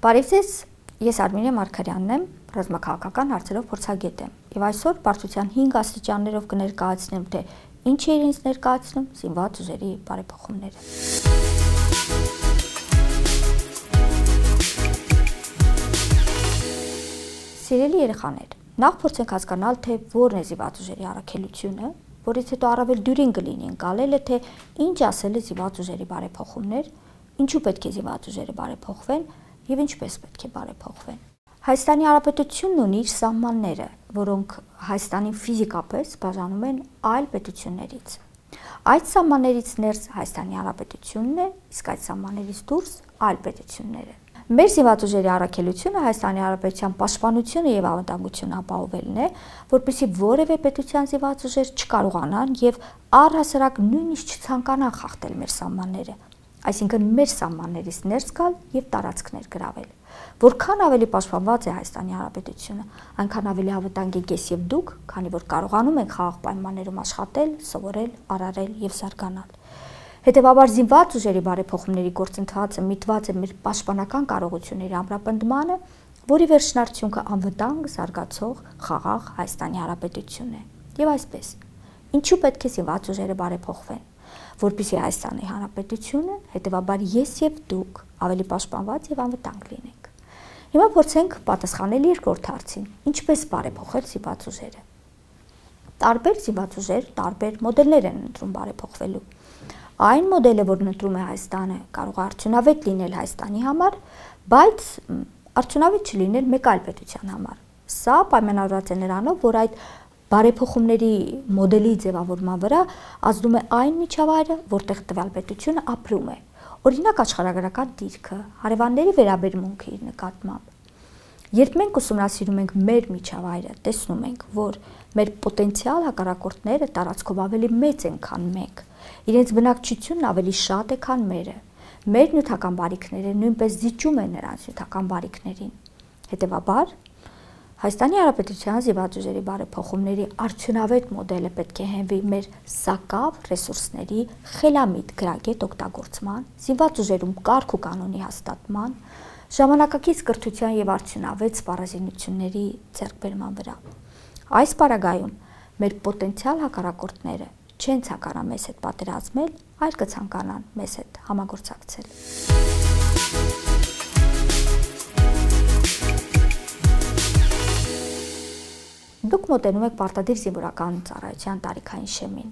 Բարև ձեզ, ես Արմինե Մարկարյանն եմ, ռազմաքաղաքական հարցերով փորձագետ եմ։ Եվ այսօր բարդության 5 աստիճաններով կներկայացնեմ, թե ինչ է ինձ ներկայացնում զինված ուժերի բարեփոխումները։ Սիրելի երեխաներ, նախ փորձենք հասկանալ, թե ո՞րն է զինված ուժերի առաքելությունը, որից հետո առավել դյուրին կլինի ընկալելը, թե ինչ ասել է զինված ուժերի բարեփոխումներ, ինչու պետք է զինված ուժերը բարեփոխվեն եւ ինչպես պետք է բարեփոխվեն։ Հայաստանի Հանրապետությունն ունի իր սահմանները, որոնք Հայաստանին ֆիզիկապես բաժանում են այլ պետություններից։ Այդ սահմաններից ներս Հայաստանի Հանրապետությունն է, իսկ այդ սահմաններից դուրս այլ պետությունները։ Մեր զինված ուժերի առաքելությունը Հայաստանի Հանրապետության պաշտպանությունը եւ անվտանգությունը ապահովելն է, որպեսզի որևէ պետության զինված ուժեր չկարողանան եւ առհասարակ նույնիսկ չցանկանան խախտել մեր սահմանները այսինքն մեր սահմաններից ներս գալ եւ տարածքներ գրավել։ Որքան ավելի պաշտպանված է Հայաստանի Հանրապետությունը, այնքան ավելի անվտանգ եք ես եւ դուք, քանի որ կարողանում ենք խաղաղ պայմաններում աշխատել, սովորել, արարել եւ զարգանալ։ Հետևաբար զինված ուժերի բարեփոխումների գործընթացը միտված է մեր պաշտպանական կարողությունների ամրապնդմանը, որի վերջնարդյունքը անվտանգ զարգացող խաղաղ Հայաստանի Հանրապետությունն է։ Եվ այսպես, ինչու պետք է զինված ուժերը բարեփոխվեն որպիսի Հայաստանի Հանրապետությունը, հետևաբար ես եւ դուք ավելի պաշտպանված եւ անվտանգ լինենք։ Հիմա փորձենք պատասխանել երկրորդ հարցին. ինչպես բարեփոխել զիվաց ուժերը։ Տարբեր զիվաց ուժեր տարբեր մոդելներ են ընտրում բարեփոխվելու։ Այն մոդելը, որն ընտրում է Հայաստանը, կարող է արդյունավետ լինել Հայաստանի համար, բայց արդյունավետ չլինել մեկ այլ պետության համար։ Սա պայմանավորված է նրանով, որ այդ բարեփոխումների մոդելի ձևավորման վրա ազդում է այն միջավայրը, որտեղ տվյալ պետությունը ապրում է։ Օրինակ աշխարհագրական դիրքը, հարևանների վերաբերմունքը իր նկատմամբ։ Երբ մենք ուսումնասիրում ենք մեր միջավայրը, տեսնում ենք, որ մեր պոտենցիալ հակառակորդները տարածքով ավելի մեծ են, քան մենք։ Իրենց բնակչությունն ավելի շատ է, քան մերը։ Մեր նյութական բարիքները նույնպես զիջում են նրանց նյութական բարիքներին։ Հետևաբար, Հայաստանի Հանրապետության զիվաց ուժերի բարեփոխումների արդյունավետ մոդելը պետք է հենվի մեր սակավ ռեսուրսների խելամիտ գրագետ օգտագործման, զիվաց ուժերում կարգ ու կանոնի հաստատման, ժամանակակից կրթության եւ արդյունավետ սպառազինությունների ձեռքբերման վրա։ Այս պարագայում մեր պոտենցիալ հակառակորդները չեն ցանկանա մեզ հետ պատերազմել, այլ կցանկանան մեզ հետ համագործակցել։ Դուք մոտենում եք պարտադիր զինվորական ծառայության տարիքային շեմին։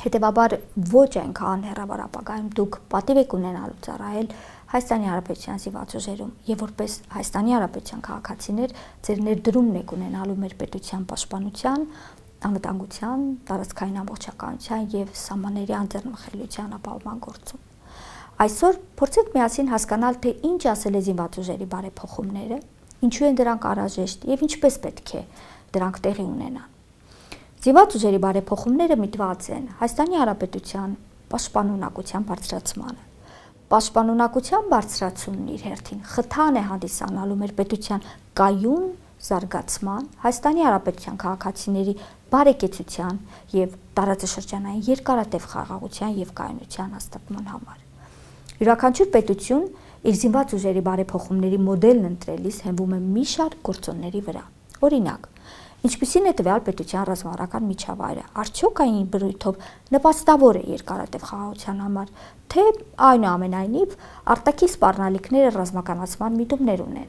Հետևաբար ոչ այնքան հեռավոր ապագայում դուք պատիվ եք ունենալու ծառայել Հայաստանի Հանրապետության զինված ուժերում եւ որպես Հայաստանի Հանրապետության քաղաքացիներ ձեր ներդրումն եք ունենալու մեր պետության պաշտպանության, անվտանգության, տարածքային ամբողջականության եւ սահմանների անձեռնմխելիության ապահովման գործում։ Այսօր փորձենք միասին հասկանալ, թե ինչ ասել է զինված ուժերի բարեփոխումները, ինչու են դրանք անհրաժեշտ եւ ինչպես պետք է դրանք տեղի ունենան։ Զինված ուժերի բարեփոխումները միտված են Հայաստանի Հանրապետության պաշտպանունակության բարձրացմանը։ Պաշտպանունակության բարձրացումն իր հերթին խթան է հանդիսանալու մեր պետության կայուն զարգացման, Հայաստանի Հանրապետության քաղաքացիների բարեկեցության եւ տարածաշրջանային երկարատև խաղաղության եւ կայունության հաստատման համար։ Յուրաքանչյուր պետություն իր զինված ուժերի բարեփոխումների մոդելն ընտրելիս հենվում է մի շարք գործոնների վրա։ Օրինակ, Ինչպիսին է տվյալ պետության ռազմավարական միջավայրը։ Արդյոք այն բրույթով նպաստավոր է երկարատև խաղաղության համար, թե այնուամենայնիվ արտակի սպառնալիքները ռազմականացման միտումներ ունեն։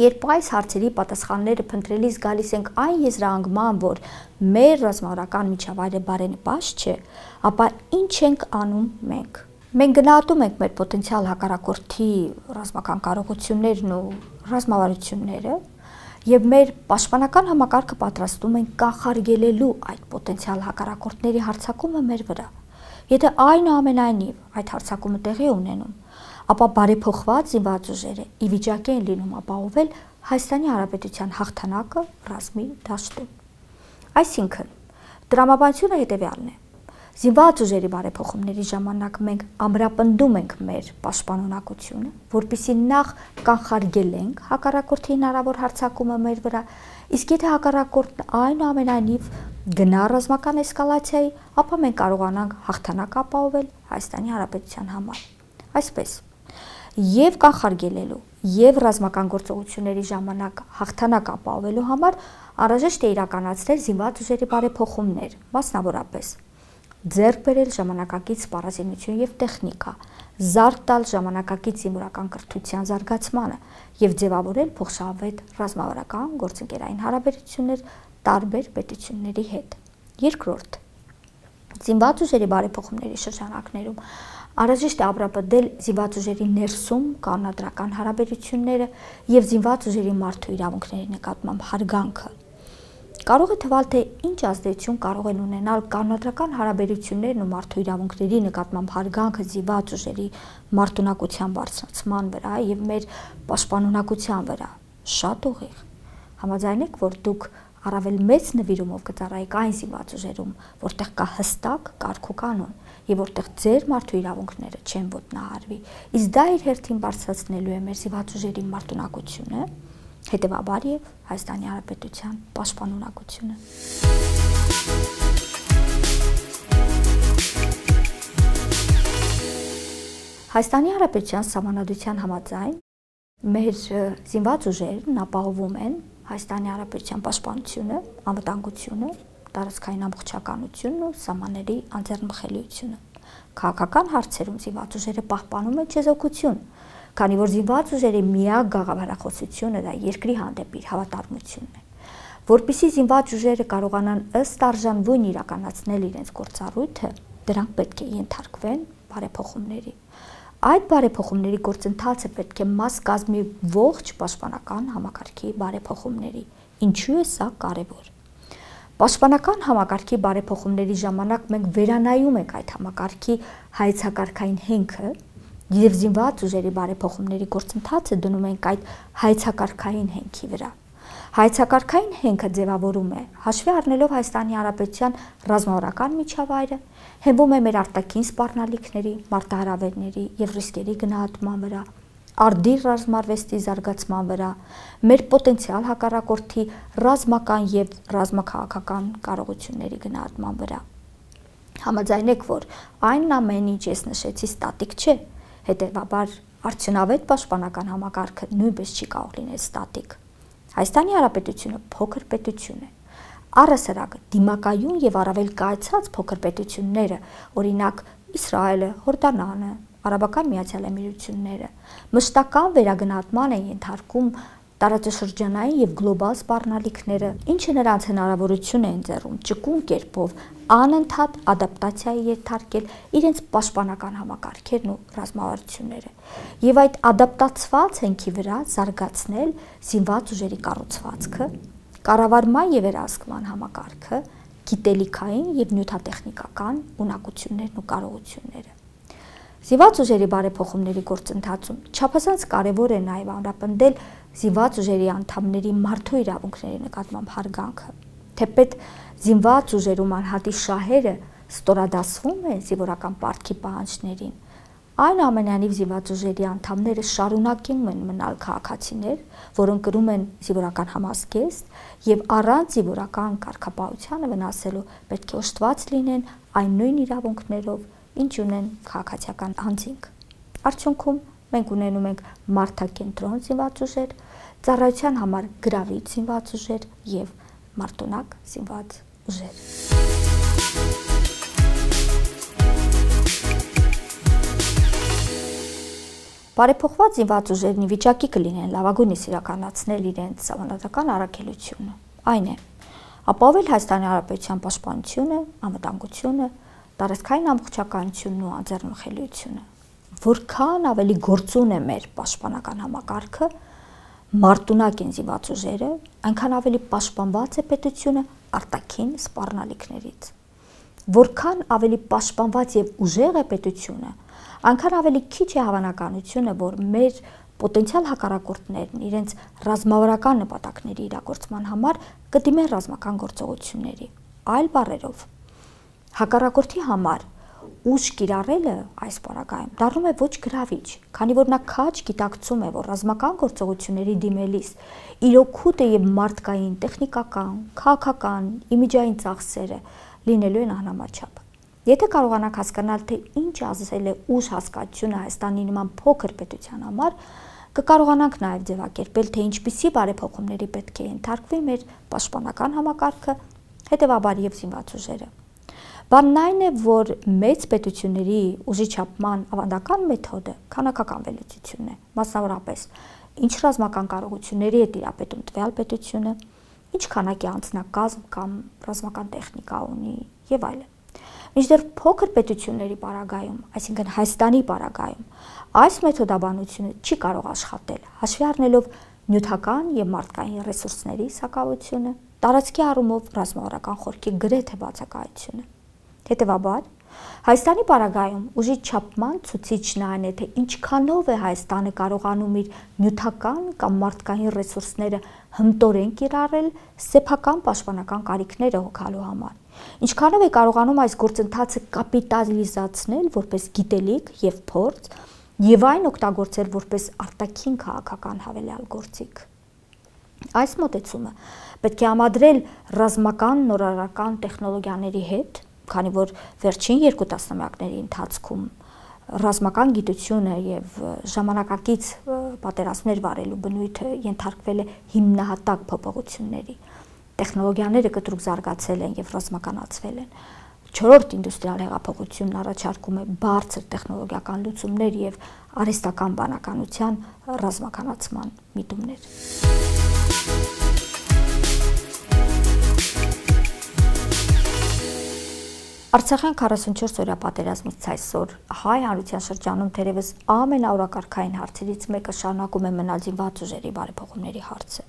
Երբ այս հարցերի պատասխանները փնտրելիս գալիս ենք այն եզրահանգման, որ մեր ռազմավարական միջավայրը բարենպաստ չէ, ապա ինչ ենք անում մենք։ Մենք գնահատում ենք մեր պոտենցիալ հակառակորդի ռազմական կարողություններն ու ռազմավարությունները, եւ մեր պաշտպանական համակարգը պատրաստում են կանխարգելելու այդ պոտենցիալ հակառակորդների հարձակումը մեր վրա։ Եթե այնուամենայնիվ այդ հարձակումը տեղի ունենում, ապա բարեփոխված զինված ուժերը ի վիճակի են լինում ապահովել Հայաստանի Հանրապետության հաղթանակը ռազմի դաշտում։ Այսինքն, դրամաբանությունը հետևյալն է. Զինված ուժերի բարեփոխումների ժամանակ մենք ամրապնդում ենք մեր պաշտպանունակությունը, որpիսի նախ կանխարգելենք հակառակորդի հնարավոր հարձակումը մեր վրա, իսկ եթե հակառակորդն այնուամենայնիվ գնա ռազմական էսկալացիայի, ապա մենք կարողանանք հաղթանակ ապահովել Հայաստանի Հանրապետության համար։ Այսպես, եւ կանխարգելելու եւ ռազմական գործողությունների ժամանակ հաղթանակ ապահովելու համար անհրաժեշտ է իրականացնել զինված ուժերի բարեփոխումներ, մասնավորապես ձեռք բերել ժամանակակից սպառազինություն եւ տեխնիկա, զարգ տալ ժամանակակից զինվորական կրթության զարգացմանը եւ ձևավորել փոխշահավետ ռազմավարական գործընկերային հարաբերություններ տարբեր պետությունների հետ։ Երկրորդ. Զինված ուժերի բարեփոխումների շրջանակներում. Անհրաժեշտ է ապրապնդել զինված ուժերի ներսում կանոնադրական հարաբերությունները եւ զինված ուժերի մարդու իրավունքների նկատմամբ հարգանքը։ Կարող է թվալ, թե ինչ ազդեցություն կարող են ունենալ կանոնադրական հարաբերություններն ու մարդու իրավունքների նկատմամբ հարգանքը զինված ուժերի մարդունակության բարձրացման վրա եւ մեր պաշտպանունակության վրա։ Շատ ուղիղ։ Համաձայնեք, որ դուք առավել մեծ նվիրումով կծառայեք այն զինված ուժերում, որտեղ կա հստակ կարգ ու կանոն եւ որտեղ ձեր մարդու իրավունքները չեն ոտնահարվի։ Իսկ դա իր հերթին բարձրացնելու է մեր զինված ուժերի մարտունակությունը, հետեւաբար եւ Հայաստանի Հանրապետության պաշտպանունակությունը։ Հայաստանի Հանրապետության համանadության համաձայն մեր զինված ուժերն ապահովում են Հայաստանի Հանրապետության պաշտպանությունը, անվտանգությունը, տարածքային ամբողջականությունն ու սահմանների անձեռնմխելիությունը։ Քաղաքական հարցերում զինված ուժերը պահպանում են չեզոքություն, քանի որ զինված ուժերի միակ գաղափարախոսությունը դա երկրի հանդեպ իր հավատարմությունն է։ Որպիսի զինված ուժերը կարողանան ըստ արժանվույն իրականացնել իրենց գործառույթը, դրանք պետք է ենթարկվեն բարեփոխումների։ Այդ բարեփոխումների գործընթացը պետք է մաս կազմի ողջ պաշտպանական համակարգի բարեփոխումների։ Ինչու է սա կարևոր։ Պաշտպանական համակարգի բարեփոխումների ժամանակ մենք վերանայում ենք այդ համակարգի հայցակարգային հենքը եւ զինված ուժերի բարեփոխումների գործընթացը դնում ենք այդ հայցակարգային հենքի վրա։ Հայցակարգային հենքը ձևավորում է հաշվի առնելով Հայաստանի Հանրապետության ռազմավարական միջավայրը, հենվում է մեր արտաքին սպառնալիքների, մարտահրավերների եւ ռիսկերի գնահատման վրա, արդիր ռազմարվեստի զարգացման վրա, մեր պոտենցիալ հակառակորդի ռազմական եւ ռազմաքաղաքական կարողությունների գնահատման վրա։ Համաձայնեք, որ այն ամեն ինչ ես նշեցի ստատիկ չէ, հետեւաբար արդյունավետ պաշտպանական համակարգը նույնպես չի կարող լինել ստատիկ։ Հայաստանի Հանրապետությունը փոքր պետություն է առասարակ դիմակայուն եւ առավել կայացած փոքր պետությունները, օրինակ Իսրայելը, Հորդանանը, Արաբական Միացյալ Էմիրությունները մշտական վերագնահատման են ենթարկում տարածաշրջանային եւ գլոբալ սպառնալիքները, ինչը նրանց հնարավորություն է ընձեռում ճկուն կերպով անընդհատ ադապտացիայի ենթարկել իրենց պաշտպանական համակարգերն ու ռազմավարությունները եւ այդ ադապտացված հենքի վրա զարգացնել զինված ուժերի կառուցվածքը, կառավարման եւ վերահսկման համակարգը, գիտելիքային եւ նյութատեխնիկական ունակություններն ու կարողությունները Զիված ուժերի բարեփոխումների գործընթացում չափազանց կարևոր է նաև ամրապնդել զիված ուժերի անդամների մարդու իրավունքների նկատմամբ հարգանքը։ Թեպետ զինված ուժերում անհատի շահերը ստորադասվում են զինվորական պարտքի պահանջներին, այն ամենանիվ զինված ուժերի անդամները շարունակում են մնալ քաղաքացիներ, որոնք կրում են զինվորական համազգեստ եւ առանց զինվորական կարգապահությանը վնասելու պետք է օժտված լինեն այն նույն իրավունքներով, ինչ ունեն քաղաքացիական անձինք։ Արդյունքում մենք ունենում ենք մարդակենտրոն զինված ուժեր, ծառայության համար գրավիչ զինված ուժեր եւ մարտունակ զինված ուժեր։ Բարեփոխված զինված ուժերն ի վիճակի կլինեն լավագույնս իրականացնել իրենց համանդրական առաքելությունը։ Այն է. ապավել Հայաստանի Հանրապետության պաշտպանությունը, անվտանգությունը, տարածքային ամբողջականությունն ու անձեռնխելիությունը։ Որքան ավելի գործուն է մեր պաշտպանական համակարգը, մարտունակ են զինված ուժերը, այնքան ավելի պաշտպանված է պետությունը արտաքին սպառնալիքներից։ Որքան ավելի պաշտպանված եւ ուժեղ է պետությունը, այնքան ավելի քիչ է հավանականությունը, որ մեր պոտենցիալ հակառակորդներն իրենց ռազմավարական նպատակների իրագործման համար կդիմեն ռազմական գործողությունների։ Այլ բառերով, հակառակորդի համար ուժ կիրառելը այս պարագայում դառնում է ոչ գրավիչ, քանի որ նա քաչ գիտակցում է, որ ռազմական գործողությունների դիմելիս իր օգուտը եւ մարդկային, տեխնիկական, քաղաքական, իմիջային ծախսերը լինելու են անհամաչափ։ Եթե կարողանանք հասկանալ, թե ինչ ազդել է ուժ հասկացությունը Հայաստանի նման փոքր պետության համար, կկարողանանք նաև ձևակերպել, թե ինչպիսի բարեփոխումների պետք է ենթարկվի մեր պաշտպանական համակարգը, հետևաբար եւ զինված ուժերը։ Բանն այն է, որ մեծ պետությունների ուժի չափման ավանդական մեթոդը քանակական վերլուծությունն է, մասնավորապես ինչ ռազմական կարողությունների է տիրապետում տվյալ պետությունը, ինչ քանակի անձնակազմ կամ ռազմական տեխնիկա ունի եւ այլն։ Մինչդեռ փոքր պետությունների պարագայում, այսինքն Հայաստանի պարագայում, այս մեթոդաբանությունը չի կարող աշխատել, հաշվի առնելով նյութական եւ մարդկային ռեսուրսների սակավությունը, տարածքի առումով ռազմավարական խորքի գրեթե բացակայությունը։ Հետևաբար, Հայաստանի պարագայում ուժի չափման ցուցիչն այն է, թե ինչքանով է Հայաստանը կարողանում իր նյութական կամ մարդկային ռեսուրսները հմտորեն կիրառել սեփական պաշտպանական կարիքները հոգալու համար։ Ինչքանով է կարողանում այս գործընթացը կապիտալիզացնել որպես գիտելիք եւ փորձ եւ այն օգտագործել որպես արտաքին քաղաքական հավելյալ գործիք։ Այս մոտեցումը պետք է համադրել ռազմական նորարարական տեխնոլոգիաների հետ, քանի որ վերջին երկու տասնամյակների ընթացքում ռազմական գիտությունը եւ ժամանակակից պատերազմներ վարելու բնույթը ենթարկվել է հիմնահատակ փոփոխությունների։ Տեխնոլոգիաները կտրուկ զարգացել են եւ ռազմականացվել են։ Չորրորդ ինդուստրիալ հեղափոխությունն առաջարկում է բարձր տեխնոլոգիական լուծումներ եւ արհեստական բանականության ռազմականացման միտումներ։ Արցախյան 44 օրյա պատերազմից այսօր հայ հանրության շրջանում թերևս ամենաօրակարգային հարցերից մեկը շարունակում է մնալ զինված ուժերի բարեփոխումների հարցը։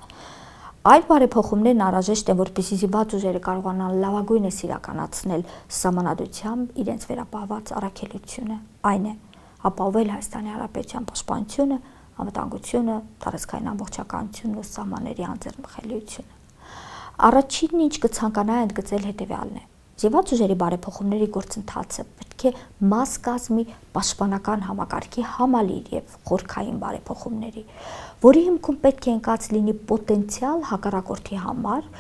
Այդ բարեփոխումներն անհրաժեշտ են, որպեսզի զինված ուժերը կարողանան լավագույնս իրականացնել սահմանադրությամբ իրենց վերապահված առաքելությունը։ Այն է ապահովել Հայաստանի Հանրապետության պաշտպանությունը, անվտանգությունը, տարածքային ամբողջականությունն ու սահմանների անձեռնխելիությունը։ Առաջինն ինչ կցանկանայի ընդգծել հետևյալն է Զինված ուժերի բարեփոխումների գործընթացը պետք է մաս կազմի պաշտպանական համակարգի համալիր եւ խորքային բարեփոխումների, որի հիմքում պետք է ընկած լինի պոտենցիալ հակառակորդի համար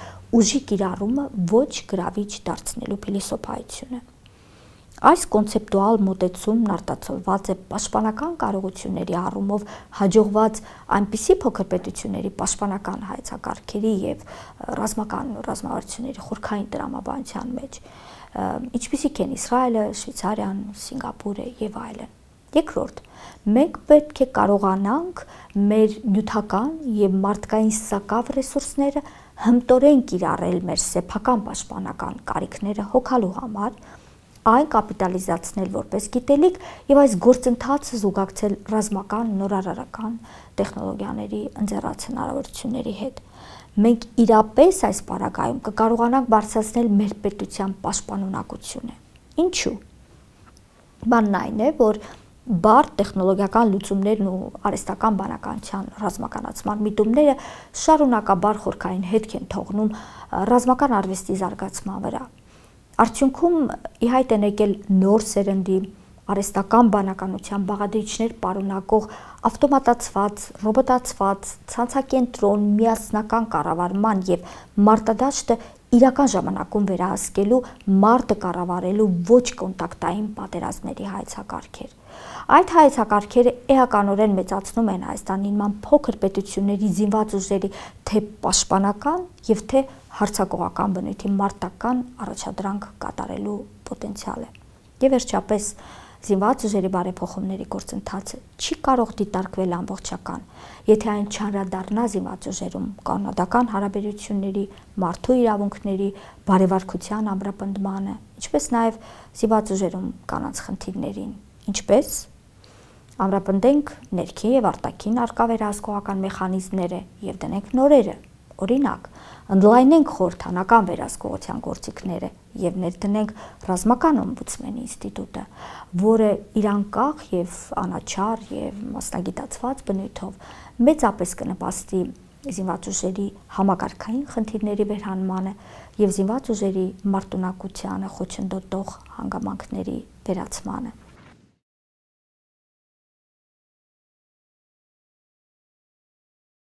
ուժի կիրառումը ոչ գրավիչ դարձնելու փիլիսոփայությունը։ Այս կոնցեպտուալ մոտեցումն արտացոլված է պաշտպանական կարողությունների առումով հաջողված այնպիսի փոքր պետությունների պաշտպանական հայեցակարգերի եւ ռազմական ռազմավարությունների խորքային տրամաբանության մեջ, ինչպիսիք են Իսրայելը, Շվեյցարիան, Սինգապուրը եւ այլն։ Երկրորդ, մենք պետք է կարողանանք մեր նյութական եւ մարդկային սակավ ռեսուրսները հմտորեն կիրառել մեր սեփական պաշտպանական կարիքները հոգալու համար, այն կապիտալիզացնել որպես գիտելիք եւ այս գործընթացը զուգակցել ռազմական նորարարական տեխնոլոգիաների ընձեռած հնարավորությունների հետ։ Մենք իրապես այս պարագայում կկարողանանք բարձրացնել մեր պետության պաշտպանունակությունը։ Ինչու՞։ Բանն այն է, որ բարդ տեխնոլոգիական լուծումներն ու արհեստական բանականության ռազմականացման միտումները շարունակաբար խորքային հետք են թողնում ռազմական արվեստի զարգացման վրա Արդյունքում իհայտ են եկել նոր սերնդի արեստական բանականության բաղադրիչներ պարունակող ավտոմատացված, ռոբոտացված, ցանցակենտրոն, միասնական կառավարման եւ մարտադաշտը իրական ժամանակում վերահսկելու մարտը կառավարելու ոչ կոնտակտային պատերազմների հայեցակարգեր։ Այդ հայեցակարգերը էականորեն մեծացնում են Հայաստանի նման փոքր պետությունների զինված ուժերի թե պաշտպանական եւ թե հարցակողական բնույթի մարտական առաջադրանք կատարելու պոտենցիալ է։ Եվ վերջապես զինված ուժերի բարեփոխումների գործընթացը չի կարող դիտարկվել ամբողջական, եթե այն չանդրադառնա զինված ուժերում կանոնական հարաբերությունների, մարդու իրավունքների, բարևարկության ամրապնդմանը, ինչպես նաև զինված ուժերում կանանց խնդիրներին, ինչպես ամրապնդենք ներքին եւ արտաքին արկա վերահսկողական մեխանիզմները եւ դնենք նորերը Օրինակ, ընդլայնենք խորհրդանական վերահսկողության գործիքները եւ ներդնենք ռազմական օմբուդսմենի ինստիտուտը, որը իր անկախ եւ անաչառ եւ մասնագիտացված բնույթով մեծապես կնպաստի զինված ուժերի համակարգային խնդիրների վերհանմանը եւ զինված ուժերի մարտունակությանը խոչընդոտող հանգամանքների վերացմանը։